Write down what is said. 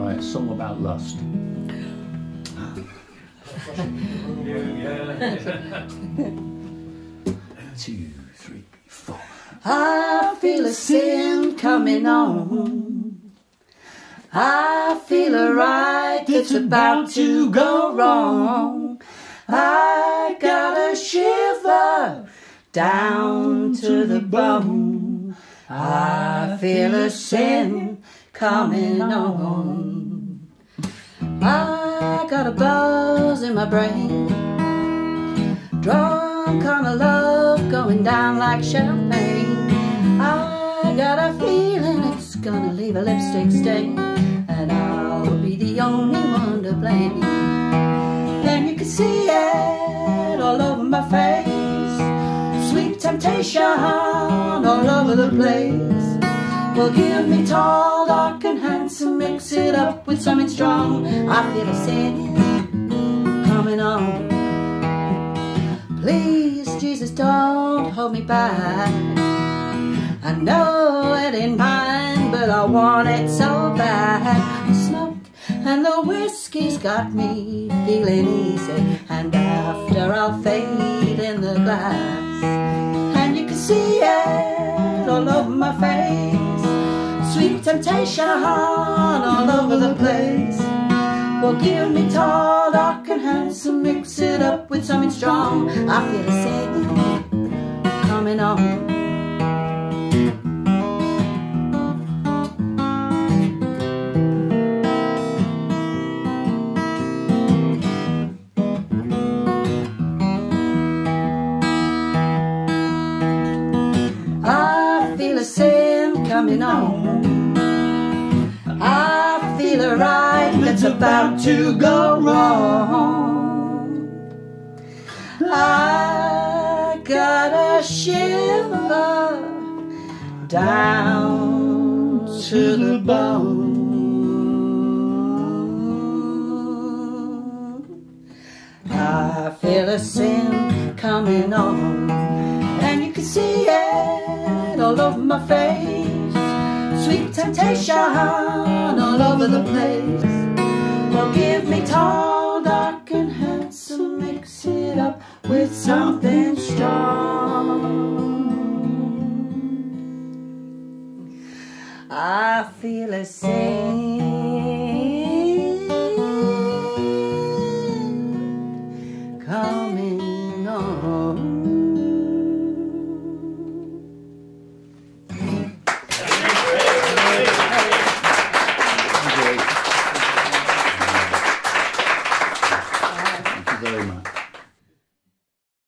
right. A song about lust. Two, three, four. I feel a sin coming on. I feel a right that's about to go wrong. I got a shiver down to the bone. I feel a sin coming on. I got a buzz in my brain. Drunk on a love going down like champagne. I got a feeling it's gonna leave a lipstick stain. And I'll be the only one to blame. And you can see it all over my face. Sweet temptation all over the place. Well, give me tall, dark, and. Mix it up with something strong. I feel a sin coming on. Please, Jesus, don't hold me back. I know it ain't mine, but I want it so bad. The smoke and the whiskey's got me feeling easy, and after I'll fade in the glass, Sweet temptation all over the place. Well, give me tall, dark, and handsome. Mix it up with something strong. I feel a sin coming on. Coming on. I feel a ride that's about to go wrong. I got a shiver down to the bone. I feel a sin coming on, and you can see it all over my face. Sweet temptation all over the place. Well, give me tall, dark, and handsome. Mix it up with something strong. I feel a sin much.